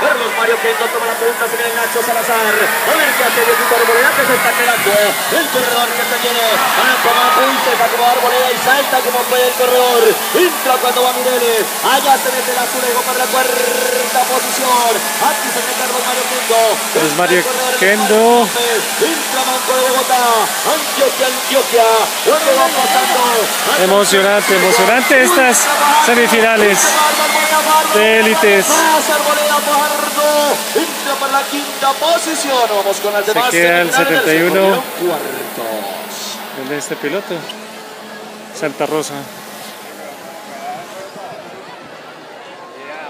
Carlos Mario Kendo toma la punta, se viene Nacho Salazar. A ver qué hace Diosito Arboleda que se está quedando. El corredor que se viene. A tomar pulses, a como Arboleda y salta como puede el corredor. Entra cuando va Mireles. Allá se mete el azulejo para la cuarta posición. Aquí se mete Carlos Mario Kendo. Carlos Mario Kendo. De Bogotá. Antioquia, Antioquia. Cuando va pasando. Emocionante, emocionante estas semifinales de élites. Entra para la quinta posición. Vamos con las demás. Se queda el semifinales, 71. se cogieron cuartos. de este piloto. Santa Rosa.